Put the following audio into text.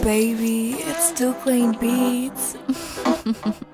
Baby, it's too playing beats.